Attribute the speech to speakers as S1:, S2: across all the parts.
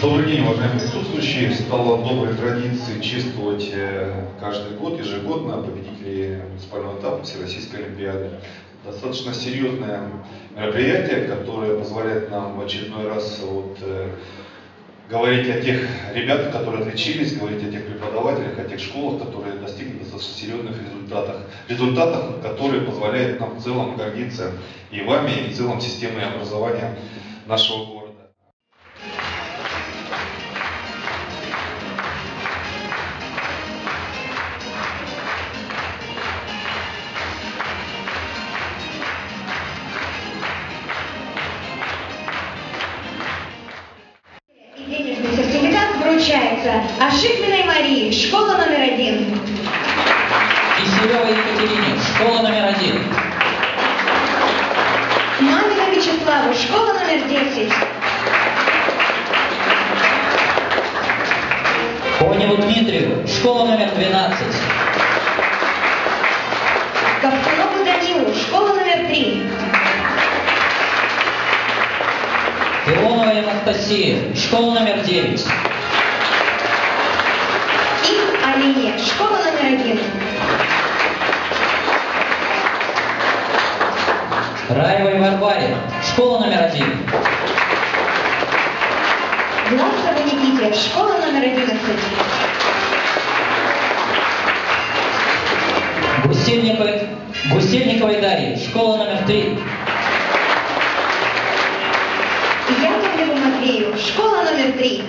S1: Добрый день, уважаемые присутствующие. Стало доброй традицией чествовать э, каждый год, ежегодно победителей муниципального этапа Всероссийской Олимпиады. Достаточно серьезное мероприятие, которое позволяет нам в очередной раз вот, э, говорить о тех ребятах, которые отличились, говорить о тех преподавателях, о тех школах, которые достигли достаточно серьезных результатов. Результатах, которые позволяют нам в целом гордиться и вами, и в целом системой образования нашего города.
S2: Денежный сертификат вручается Ашихминой Марии, школа номер один.
S3: Киселевой Екатерине, школа номер один.
S2: Мамину Вячеславу, школа номер 10.
S3: Коневу Дмитрию, школа номер 12.
S2: Ковтунову Данилу, школа номер 3.
S3: Ионовой Анастасии, школа номер 9.
S2: И Алине, школа номер 1.
S3: Раевой Варваре, школа номер 1.
S2: Власову Никите, школа номер 11.
S3: Гусельниковой, Гусельниковой Дарье, школа номер 3.
S2: М3.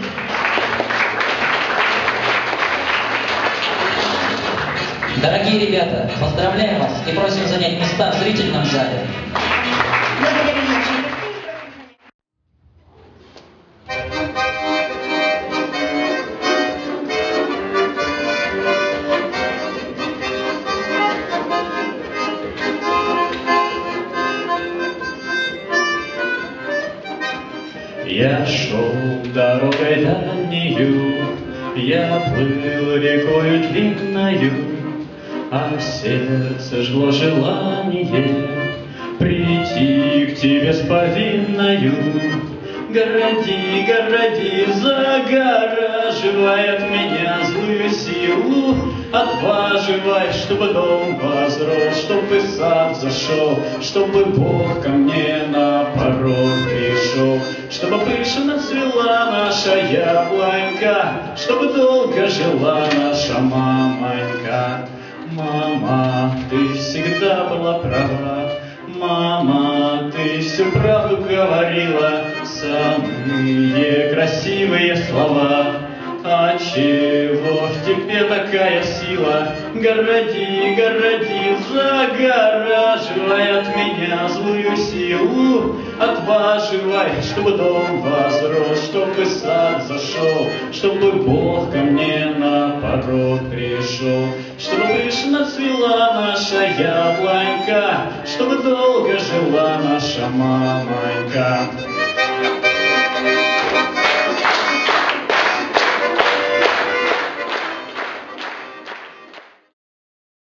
S3: Дорогие ребята, поздравляем вас и просим занять места в зрительном зале.
S4: Я шел дорогой дальнею, Я плыл рекою длинною, А сердце жгло желание Прийти к тебе с повинною. Городи, городи, загораживай от меня злую силу, Отваживай, чтобы дом возрос, чтобы сад зашел, Чтобы Бог ко мне на порог наша яблонька, Чтобы долго жила наша мамонька. Мама, ты всегда была права, Мама, ты всю правду говорила, самые красивые слова. А чего в тебе такая сила? Городи, городи, загораживай от меня злую силу. Отваживай, чтобы дом возрос, чтобы сад зашел, чтобы Бог ко мне на порог пришел, чтобы пышно цвела наша яблонька, чтобы долго жила наша мамонька.